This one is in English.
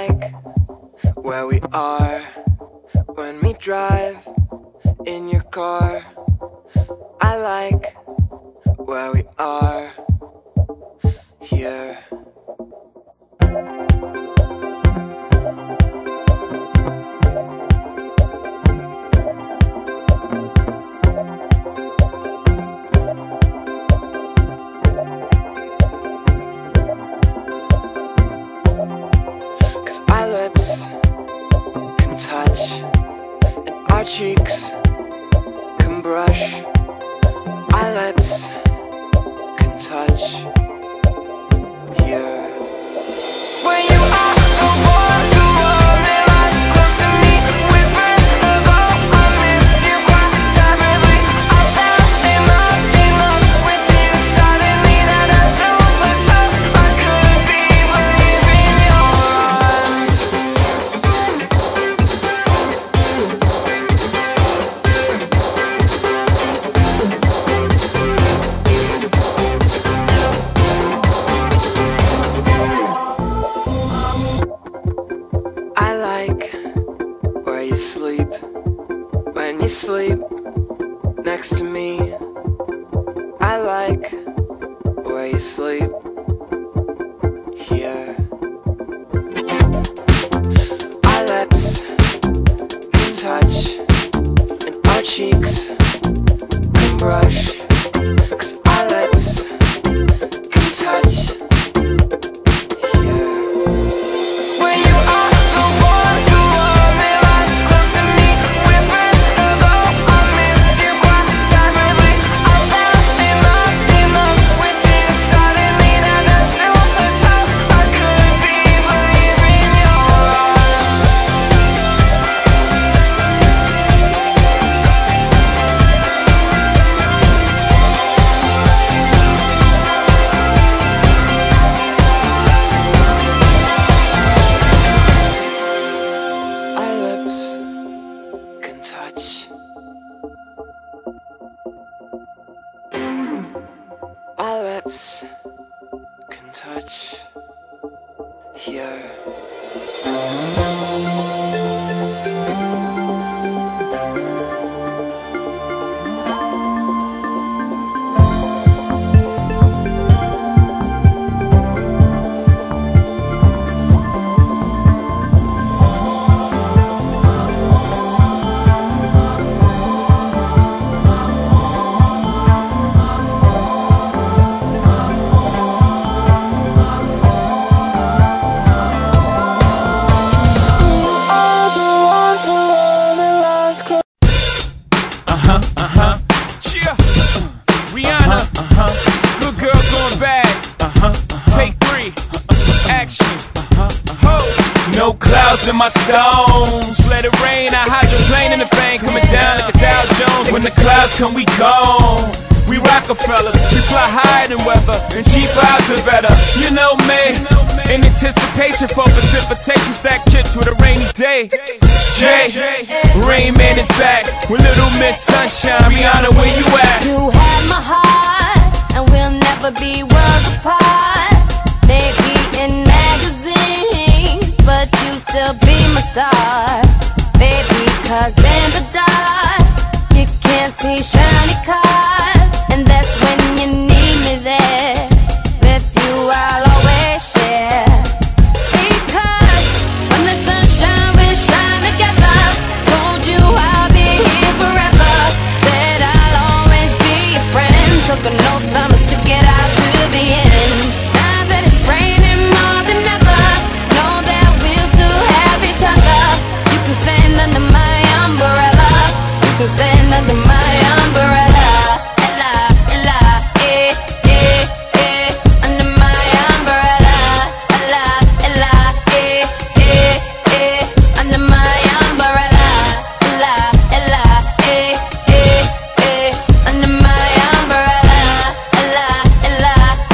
like where we are when we drive in your car. I like where we are here. Cause our lips can touch, and our cheeks can brush. Our lips can touch here. Like where you sleep when you sleep next to me. I like where you sleep here. Our lips can touch, and our cheeks can brush. Lips can touch here. Action. Uh-huh, uh-huh. No clouds in my stones. Let it rain. I hydroplane in the bank. Coming down like a Dow Jones. When the clouds come, we gone. We Rockefellers, we fly higher than weather, and G5s are better. You know me, in anticipation for precipitation, stack chips with a rainy day. Jay, Rain Man is back with Little Miss Sunshine. Rihanna, where you at? Cause damn the